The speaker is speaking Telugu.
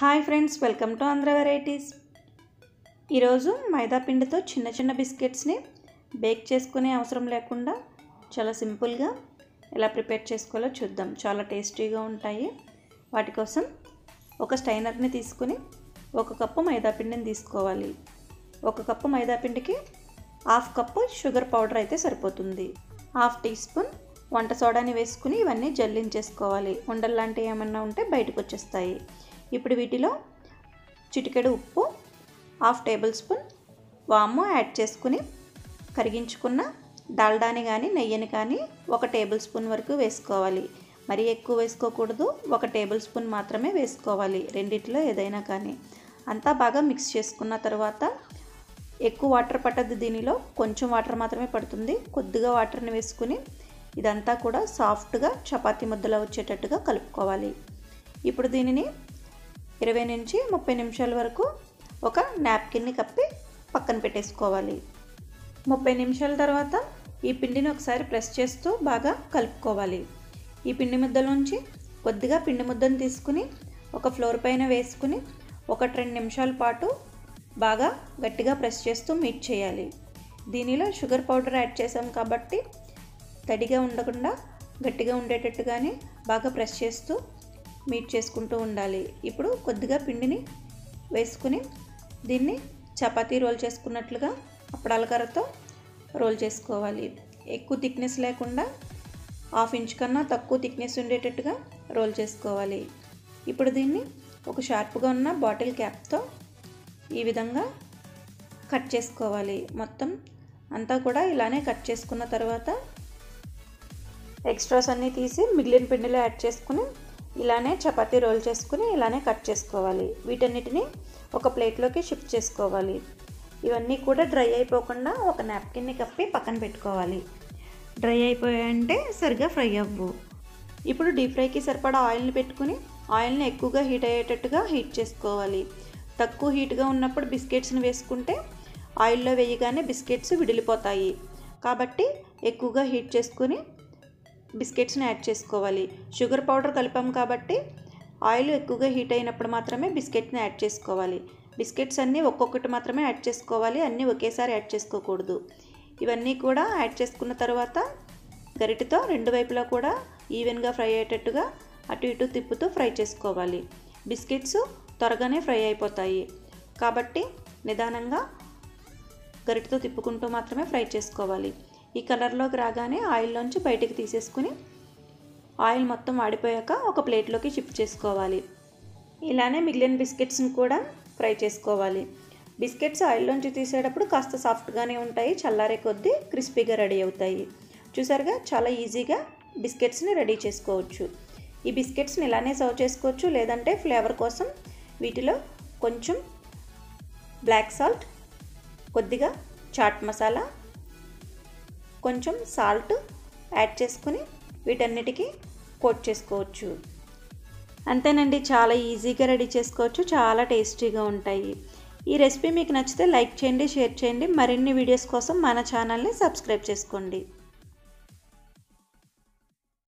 Hi friends welcome to Andhra varieties. ఈరోజు మైదాపిండితో చిన్న చిన్న బిస్కెట్స్ని బేక్ చేసుకునే అవసరం లేకుండా చాలా సింపుల్గా ఎలా ప్రిపేర్ చేసుకోవాలో చూద్దాం. చాలా టేస్టీగా ఉంటాయి. వాటి కోసం ఒక స్టైనర్ని తీసుకుని ఒక కప్పు మైదాపిండిని తీసుకోవాలి. ఒక కప్పు మైదాపిండికి హాఫ్ కప్పు షుగర్ పౌడర్ అయితే సరిపోతుంది. హాఫ్ టీ స్పూన్ వంట సోడాని వేసుకుని ఇవన్నీ జల్లించేసుకోవాలి. ఉండల్లాంటివి ఏమన్నా ఉంటే బయటకు వచ్చేస్తాయి. ఇప్పుడు వీటిలో చిటికెడు ఉప్పు హాఫ్ టేబుల్ స్పూన్ వాము యాడ్ చేసుకుని కరిగించుకున్న డాల్డాని కానీ నెయ్యిని కానీ ఒక టేబుల్ స్పూన్ వరకు వేసుకోవాలి. మరీ ఎక్కువ వేసుకోకూడదు ఒక టేబుల్ స్పూన్ మాత్రమే వేసుకోవాలి రెండిట్లో ఏదైనా కానీ. అంతా బాగా మిక్స్ చేసుకున్న తర్వాత ఎక్కువ వాటర్ పట్టద్దు దీనిలో కొంచెం వాటర్ మాత్రమే పడుతుంది. కొద్దిగా వాటర్ని వేసుకుని ఇదంతా కూడా సాఫ్ట్గా చపాతీ ముద్దలో వచ్చేటట్టుగా కలుపుకోవాలి. ఇప్పుడు దీనిని ఇరవై నుంచి ముప్పై నిమిషాల వరకు ఒక నాప్కిన్ని కప్పి పక్కన పెట్టేసుకోవాలి. ముప్పై నిమిషాల తర్వాత ఈ పిండిని ఒకసారి ప్రెస్ చేస్తూ బాగా కలుపుకోవాలి. ఈ పిండి ముద్దలోంచి కొద్దిగా పిండి ముద్దను తీసుకుని ఒక ఫ్లోర్ పైన వేసుకుని ఒకటి రెండు నిమిషాల పాటు బాగా గట్టిగా ప్రెస్ చేస్తూ మీట్ చేయాలి. దీనిలో షుగర్ పౌడర్ యాడ్ చేసాం కాబట్టి తడిగా ఉండకుండా గట్టిగా ఉండేటట్టుగానే బాగా ప్రెస్ చేస్తూ మీట్ చేసుకుంటూ ఉండాలి. ఇప్పుడు కొద్దిగా పిండిని వేసుకుని దీన్ని చపాతీ రోల్ చేసుకున్నట్లుగా అప్పడాల కర్రతో రోల్ చేసుకోవాలి. ఎక్కువ థిక్నెస్ లేకుండా హాఫ్ ఇంచ్ కన్నా తక్కువ థిక్నెస్ ఉండేటట్టుగా రోల్ చేసుకోవాలి. ఇప్పుడు దీన్ని ఒక షార్ప్గా ఉన్న బాటిల్ క్యాప్తో ఈ విధంగా కట్ చేసుకోవాలి. మొత్తం అంతా కూడా ఇలానే కట్ చేసుకున్న తర్వాత ఎక్స్ట్రాస్ అన్నీ తీసి మిగిలిన పిండిలో యాడ్ చేసుకుని ఇలానే చపాతీ రోల్ చేసుకుని ఇలానే కట్ చేసుకోవాలి. వీటన్నిటిని ఒక ప్లేట్లోకి షిఫ్ట్ చేసుకోవాలి. ఇవన్నీ కూడా డ్రై అయిపోకుండా ఒక నాప్కిన్ని కప్పి పక్కన పెట్టుకోవాలి. డ్రై అయిపోయాయంటే సరిగా ఫ్రై అవ్వు. ఇప్పుడు డీప్ ఫ్రైకి సరిపడా ఆయిల్ని పెట్టుకుని ఆయిల్ని ఎక్కువగా హీట్ అయ్యేటట్టుగా హీట్ చేసుకోవాలి. తక్కువ హీట్గా ఉన్నప్పుడు బిస్కెట్స్ని వేసుకుంటే ఆయిల్లో వేయగానే బిస్కెట్స్ విడిలిపోతాయి. కాబట్టి ఎక్కువగా హీట్ చేసుకుని బిస్కెట్స్ని యాడ్ చేసుకోవాలి. షుగర్ పౌడర్ కలిపాం కాబట్టి ఆయిల్ ఎక్కువగా హీట్ అయినప్పుడు మాత్రమే బిస్కెట్ని యాడ్ చేసుకోవాలి. బిస్కెట్స్ అన్నీ ఒక్కొక్కటి మాత్రమే యాడ్ చేసుకోవాలి. అన్నీ ఒకేసారి యాడ్ చేసుకోకూడదు. ఇవన్నీ కూడా యాడ్ చేసుకున్న తర్వాత గరిటతో రెండు వైపులా కూడా ఈవెన్గా ఫ్రై అయ్యేటట్టుగా అటు ఇటు తిప్పుతూ ఫ్రై చేసుకోవాలి. బిస్కెట్స్ త్వరగానే ఫ్రై అయిపోతాయి. కాబట్టి నిదానంగా గరిటతో తిప్పుకుంటూ మాత్రమే ఫ్రై చేసుకోవాలి. ఈ కలర్లోకి రాగానే ఆయిల్లోంచి బయటికి తీసేసుకుని ఆయిల్ మొత్తం వాడిపోయాక ఒక ప్లేట్లోకి షిఫ్ట్ చేసుకోవాలి. ఇలానే మిగిలిన బిస్కెట్స్ని కూడా ఫ్రై చేసుకోవాలి. బిస్కెట్స్ ఆయిల్లోంచి తీసేటప్పుడు కాస్త సాఫ్ట్గానే ఉంటాయి చల్లారే కొద్దీ క్రిస్పీగా రెడీ అవుతాయి. చూసారుగా? చాలా ఈజీగా బిస్కెట్స్ని రెడీ చేసుకోవచ్చు. ఈ బిస్కెట్స్ని ఇలానే సర్వ్ చేసుకోవచ్చు లేదంటే ఫ్లేవర్ కోసం వీటిలో కొంచెం బ్లాక్ సాల్ట్ కొద్దిగా చాట్ మసాలా కొంచెం సాల్ట్ యాడ్ చేసుకుని వీటన్నిటికీ కోట్ చేసుకోవచ్చు. అంతేనండి చాలా ఈజీగా రెడీ చేసుకోవచ్చు చాలా టేస్టీగా ఉంటాయి. ఈ రెసిపీ మీకు నచ్చితే లైక్ చేయండి షేర్ చేయండి. మరిన్ని వీడియోస్ కోసం మన ఛానల్ని సబ్స్క్రైబ్ చేసుకోండి.